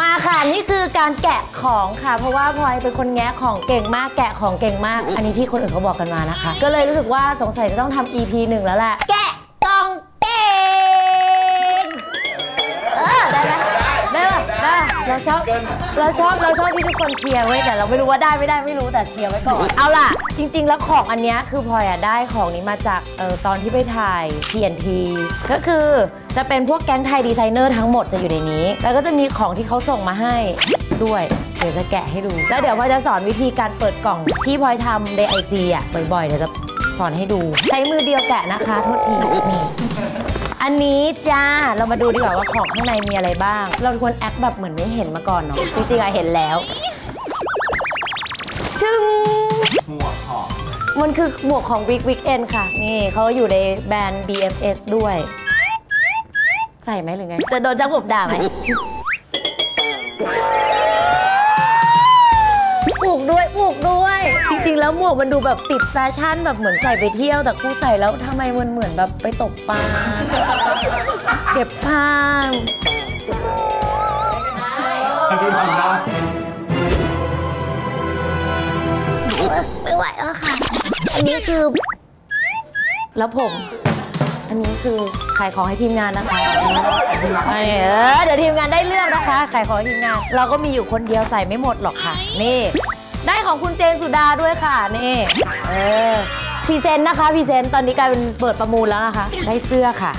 มาค่ะนี่คือการแกะของค่ะ เพราะว่าพลอยเป็นคนแงะของเก่งมากแกะของเก่งมาก อันนี้ที่คนอื่นเขาบอกกันมานะคะ ก็เลยรู้สึกว่าสงสัยจะต้องทำ EP หนึ่งแล้วแหละแกะกล่องเก่งเออได้ไหมได้ปะได้ปะเราชอบเราชอบเราชอบที่ทุกคนเชียร์ไว้ยแต่เราไม่รู้ว่าได้ไม่ได้ไม่รู้แต่เชียร์ไว้ก่อนเอาล่ะ จริง ๆ แล้วของอันเนี้ยคือพลอยอะได้ของนี้มาจากเออตอนที่ไปถ่าย TNT ก็คือ จะเป็นพวกแก๊งไทยดีไซเนอร์ทั้งหมดจะอยู่ในนี้ แล้วก็จะมีของที่เขาส่งมาให้ด้วย เดี๋ยวจะแกะให้ดู แล้วเดี๋ยวพลอยจะสอนวิธีการเปิดกล่องที่พลอยทำในไอจีอะบ่อยๆเดี๋ยวจะสอนให้ดู ใช้มือเดียวแกะนะคะ โทษทีนี่อันนี้จ้าเรามาดูดีกว่าว่าของข้างในมีอะไรบ้าง เราควรแอคแบบเหมือนไม่เห็นมาก่อนเนาะจริงๆอะเห็นแล้วชึงหมวกของมันคือหมวกของ Week Weekend ค่ะ นี่เขาอยู่ในแบรนด์ BFS ด้วย ใส่ไหมหรือไง จะโดนจ้างผมด่าไหมผูกด้วยผูกด้วย จริงๆ แล้วหมวกมันดูแบบติดแฟชั่นแบบเหมือนใส่ไปเที่ยวแต่คู่ใส่แล้วทำไมมันเหมือนแบบไปตกปลาเก็บผ้าอันนี้ทำได้ไม่ไหวแล้วค่ะ อันนี้คือ แล้วผม อันนี้คือขายของให้ทีมงานนะคะอันนี้เออเดี๋ยวทีมงานได้เรื่องนะคะ ขายของให้ทีมงาน เราก็มีอยู่คนเดียวใส่ไม่หมดหรอกค่ะ นี่ ได้ของคุณเจนสุดาด้วยค่ะ นี่ เออ present นะคะ present ตอนนี้กลายเป็นเปิดประมูลแล้วนะคะ ได้เสื้อค่ะ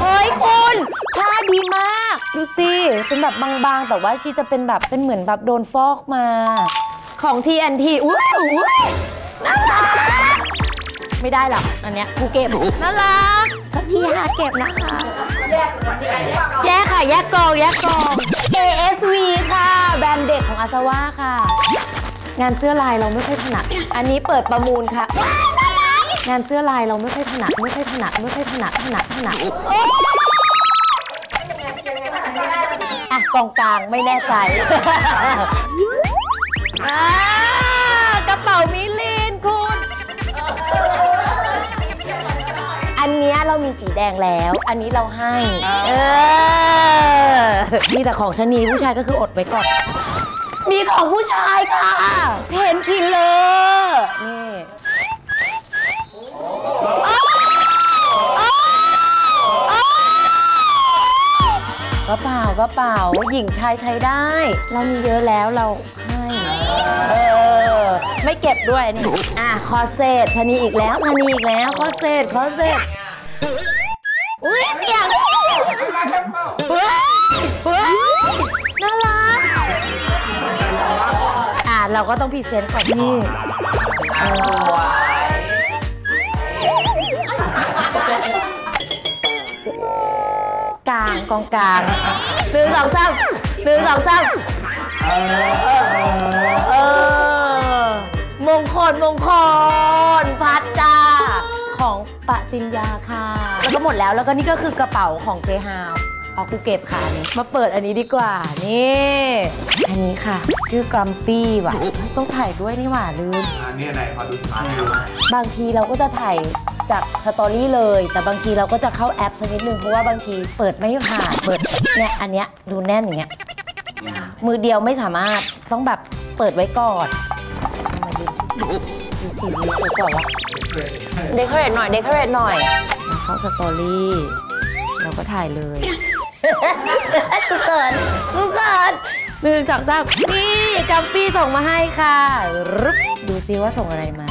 เฮ้ยคุณภาพดีมาก ดูสิเป็นแบบบางๆ แต่ว่าชีจะเป็นแบบเป็นเหมือนแบบโดนฟอกมา ของ TNT อุ้ยอุ้ยน่ารัก ไม่ได้หรอกอันเนี้ยกูเก็บน่ารักทักทีค่ะเก็บนะคะ แยกค่ะ แยกกองแยกกอง ASV ค่ะ แบรนด์เด็กของอาซาว่าค่ะ งานเสื้อลายเราไม่ค่อยถนัด อันนี้เปิดประมูลค่ะ งานเสื้อลายเราไม่ค่อยถนัดไม่ค่อยถนัดไม่ค่อยถนัดถนัดถนัดอะกองกลางไม่แน่ใจ เนี้ยเรามีสีแดงแล้ว อันนี้เราให้เออมีแต่ของชะนีผู้ชายก็คืออดไว้ก่อน มีของผู้ชายค่ะ Painkiller นี่กระเป๋ากระเป๋าหญิงชายใช้ได้ เรามีเยอะแล้วเราให้เออไม่เก็บด้วยนี่อะคอเซตชะนีอีกแล้วชะนีอีกแล้ว corset corset อุ้ยเสียงเฮ้ยเฮ้ยน่ารักอะเราก็ต้อง present ก่อนนี่กลางกองกลางหนึ่งสองสามหนึ่งสองสามเออมงคลมงคลพัดจ้าของ ปฏิญญาค่ะ แล้วก็หมดแล้วแล้วก็นี่ก็คือกระเป๋าของเจฮาวเอากูเก็บค่ะอันนี้มาเปิดอันนี้ดีกว่า นี่ อันนี้ค่ะ ชื่อกรัมปี้ว่ะเฮ้ยต้องถ่ายด้วยนี่หว่าลืมอันนี้ไหนขอดูสกิลบางทีเราก็จะถ่ายจากสตอรี่เลย แต่บางทีเราก็จะเข้าแอปสักนิดนึงเพราะว่าบางทีเปิดไม่ผ่านเปิดเนี่ยอันเนี้ยดูแน่นอย่างเงี้ยมือเดียวไม่สามารถต้องแบบเปิดไว้ก่อนเอามาดูสิ ดูสีนี้สวยกว่าวะเดคอเรทหน่อยเดคอเรทหน่อยมาเข้าสตอรี่เราก็ถ่ายเลยกูเกินกูเกินหนึ่งสองสามนี่กัมปี้ส่งมาให้ค่ะรึบดูซิว่าส่งอะไรมา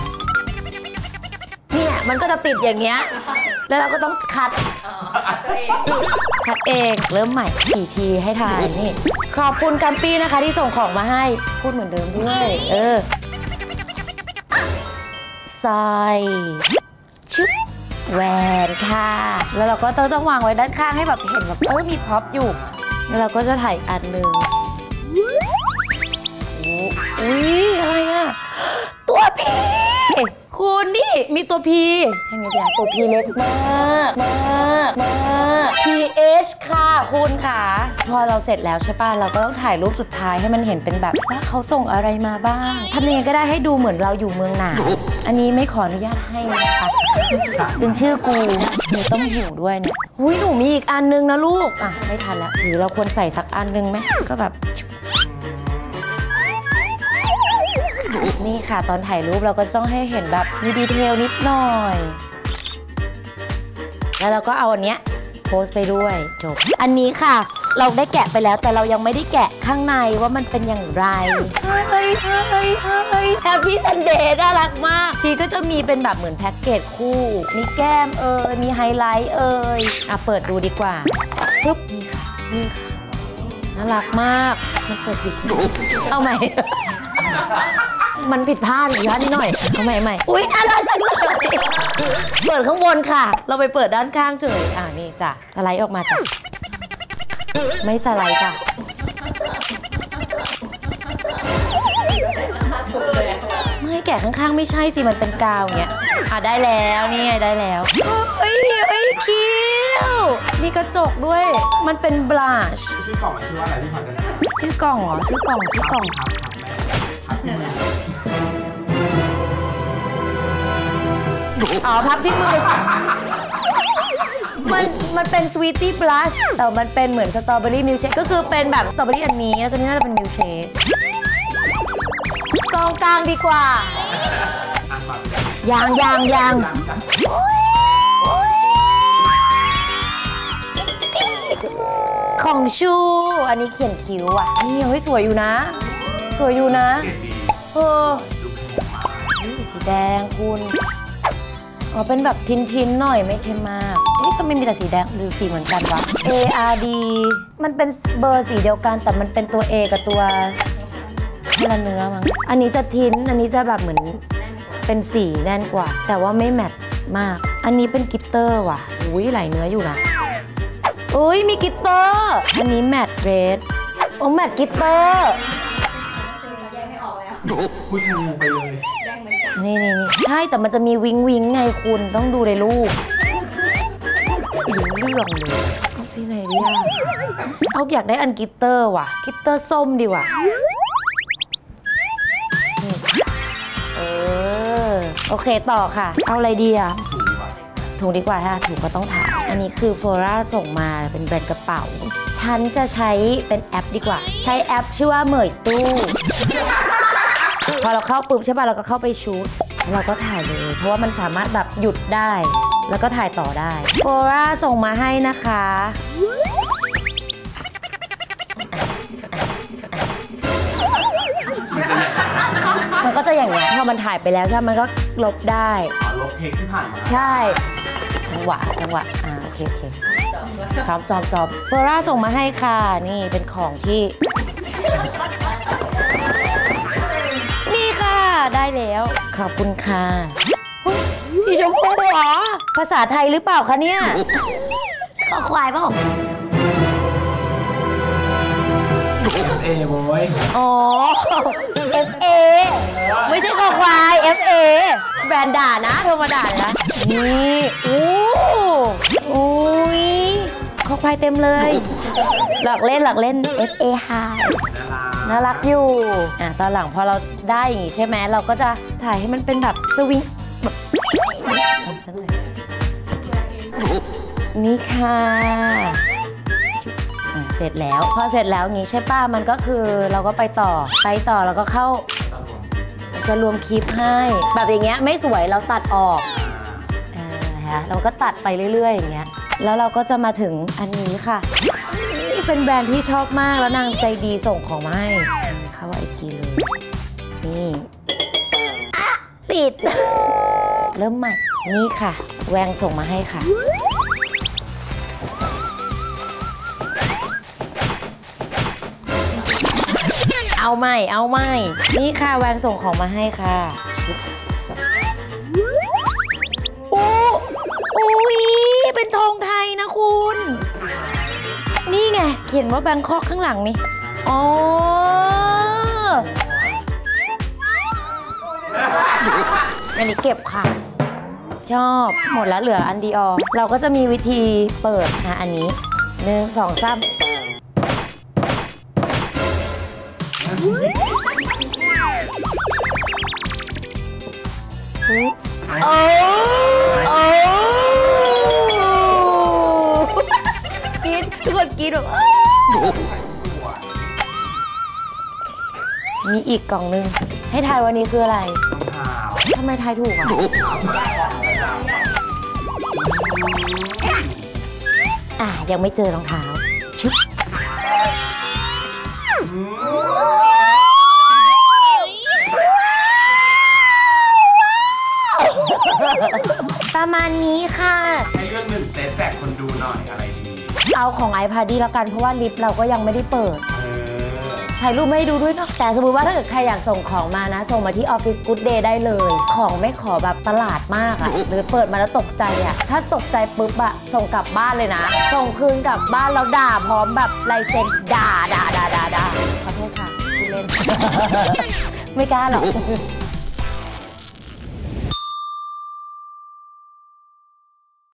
เนี่ยมันก็จะติดอย่างเงี้ยแล้วเราก็ต้องคัดคัดเองเริ่มใหม่กี่ทีให้ทายนี่ขอบคุณกัมปี้นะคะที่ส่งของมาให้พูดเหมือนเดิมด้วยเออ ซอยชุบแหวนค่ะ แล้วเราก็ต้องต้องวางไว้ด้านข้างให้แบบเห็นแบบเออมีพ็อพอยู่ แล้วเราก็จะถ่ายอันหนึ่งอ้อุ้ยอะไรอะตัวพี คุณนี่มีตัวพียังไงเดียวตัวพีเล็กมากมากมาก PH ค่ะคุณค่ะ พอเราเสร็จแล้วใช่ป่ะ เราก็ต้องถ่ายรูปสุดท้ายให้มันเห็นเป็นแบบว่าเขาส่งอะไรมาบ้างทำยังไงก็ได้ให้ดูเหมือนเราอยู่เมืองหนาวอันนี้ไม่ขออนุญาตให้นะคะเป็นชื่อกูหนูต้องหิวด้วยเนี่ยหุยหนูมีอีกอันนึงนะลูก อะ ไม่ทันแล้วหรือเราควรใส่สักอันนึงไหมก็แบบ นี่ค่ะ ตอนถ่ายรูปเราก็ต้องให้เห็นแบบมี detail นิดหน่อย แล้วเราก็เอาอันเนี้ยโพสต์ไปด้วยจบ อันนี้ค่ะ เราได้แกะไปแล้วแต่เรายังไม่ได้แกะข้างในว่ามันเป็นอย่างไรเฮ้ยเฮ้ยเฮ้ยเฮ้ย Happy Sunday น่ารักมากชีก็จะมีเป็นแบบเหมือนแพ็กเกจคู่ มีแก้มเอ่ยมีไฮไลท์เอ่ยอะเปิดดูดีกว่าปึ๊บนี่ค่ะนี่ค่ะน่ารักมาก มันเปิดผิดใช่ไหมเอาใหม่ มันผิดพลาดอีกนิดหน่อยเอาใหม่ใหม่อุ้ยน่ารักจังเลยเปิดข้างบนค่ะ เราไปเปิดด้านข้างเฉยอ่านี่จ้ะสไลด์ออกมาจ้ะไม่สไลด์จ้ะไม่แกะข้างๆ ไม่ใช่สิมันเป็นกาวอย่างเงี้ยอะได้แล้วนี่ไงได้แล้วเฮ้ยเฮ้ย cute มีกระจกด้วยมันเป็น blush ชื่อกล่องมันชื่อว่าอะไรพี่พอได้ไหมชื่อกล่องเหรอชื่อกล่องชื่อกล่องครับ อ๋อพับที่มือ มันมันเป็น sweetie blush แต่มันเป็นเหมือน strawberry milkshake ก็คือเป็นแบบสตรอเบอรี่อันนี้แล้วตัวนี้น่าจะเป็นมิลเชคกองกลางดีกว่า ยางยางยางของชู อันนี้เขียนคิ้วอะ นี่เฮ้ยสวยอยู่นะ สวยอยู่นะ เออนี่สีแดงคุณอ๋อเป็นแบบทินทินหน่อยไม่เข้มมากนี่ทำไมมีแต่สีแดงหรือสีเหมือนกันวะ A R D มันเป็นเบอร์สีเดียวกันแต่มันเป็นตัว A กับตัวคนละเนื้อมั้ง อันนี้จะ tint อันนี้จะแบบเหมือนเป็นสีแน่นกว่า แต่ว่าไม่ matte มาก อันนี้เป็น glitter ว่ะ อุ้ยหลายเนื้ออยู่นะอุ้ยมี glitter อันนี้ matte red โอ้ matte glitter ผู้ชายงงไปเลยนี่นี่นี่ใช่แต่มันจะมีวิ้งวิ้งไงคุณต้องดูในรูปอีกเรื่องเลยเอาสีไหนดีอะเอาอยากได้อัน glitter ว่ะ glitter ส้มดีว่ะเออโอเคต่อค่ะ เอาอะไรดีอะถูกดีกว่าถุงดีกว่าค่ะถุงก็ต้องถามอันนี้คือโฟราส่งมาเป็นแบรนด์กระเป๋า ฉันจะใช้เป็นแอปดีกว่า ใช้แอปชื่อว่า Meitu พอเราเข้าปุ๊บใช่ป่ะเราก็เข้าไป shootเราก็ถ่ายเลย เพราะว่ามันสามารถแบบหยุดได้ แล้วก็ถ่ายต่อได้โฟราส่งมาให้นะคะมันจะใหญ่มันก็จะอย่างเงี้ยพอมันถ่ายไปแล้วใช่ไหมมันก็ลบได้อ๋อลบเทคที่ผ่านมาใช่จังหวะจังหวะอ่าโอเคโอเคซ้อมซ้อมซ้อมโฟราส่งมาให้ค่ะ นี่เป็นของที่ ได้แล้ว ขอบคุณค่ะอุ๊ยสีชมพูเหรอ ภาษาไทยหรือเปล่าคะเนี่ย ขอควายเปล่าเอโว้ยอ๋อ FA ไม่ใช่ขอควาย FA แบรนด์ด่านะโทรมาด่าเลยนะ นี่อู้อุ้ยขอควายเต็มเลย หลักเล่นหลักเล่น FA High น่ารักอยู่อะตอนหลังพอเราได้อย่างงี้ใช่ไหมเราก็จะถ่ายให้มันเป็นแบบสวิงแบบเอาซะหน่อยนี่ค่ะอะเสร็จแล้ว พอเสร็จแล้วงี้ใช่ป้ามันก็คือเราก็ไปต่อไปต่อแล้วก็เข้า จะรวมคลิปให้ แบบอย่างเงี้ยไม่สวยเราตัดออกเออฮะเราก็ตัดไปเรื่อยๆอย่างเงี้ยแล้วเราก็จะมาถึงอันนี้ค่ะ เป็นแบรนด์ที่ชอบมากแล้วนางใจดีส่งของมาให้เข้าไอจีเลย นี่อะติด เริ่มใหม่ นี่ค่ะ แวงส่งมาให้ค่ะ เอาใหม่ เอาใหม่ นี่ค่ะ แวงส่งของมาให้ค่ะ เห็นว่าแบงคอกข้างหลังนี่อ๋ออันนี้เก็บค่ะ ชอบหมดแล้วเหลืออันดีออเราก็จะมีวิธีเปิดนะอันนี้หนึ่งสองสาม อีกกล่องนึง ให้ทายวันนี้คืออะไรรองเท้าทำไมทายถูกอะอะ ยังไม่เจอรองเท้าชึบประมาณนี้ค่ะ ให้เลือกหนึ่งเซตแจกคนดูหน่อยอะไรดี เอาของ iPad ดีแล้วกันเพราะว่าลิฟต์เราก็ยังไม่ได้เปิดเออ ถ่ายรูปไม่ให้ดูด้วยเนาะแต่สมมติว่าถ้าเกิดใครอยากส่งของมานะ ส่งมาที่ออฟฟิศกู๊ดเดย์ได้เลย ของไม่ขอแบบตลาดมากอะหรือเปิดมาแล้วตกใจอะถ้าตกใจปุ๊บอะส่งกลับบ้านเลยนะ ส่งคืนกลับบ้านแล้วด่าพร้อมแบบลายเซ็นด่าด่าด่าด่าด่าขอโทษค่ะคุณเล่น ไม่กล้าหรอก